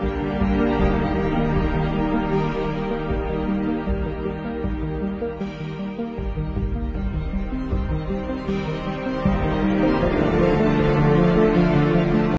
Bye.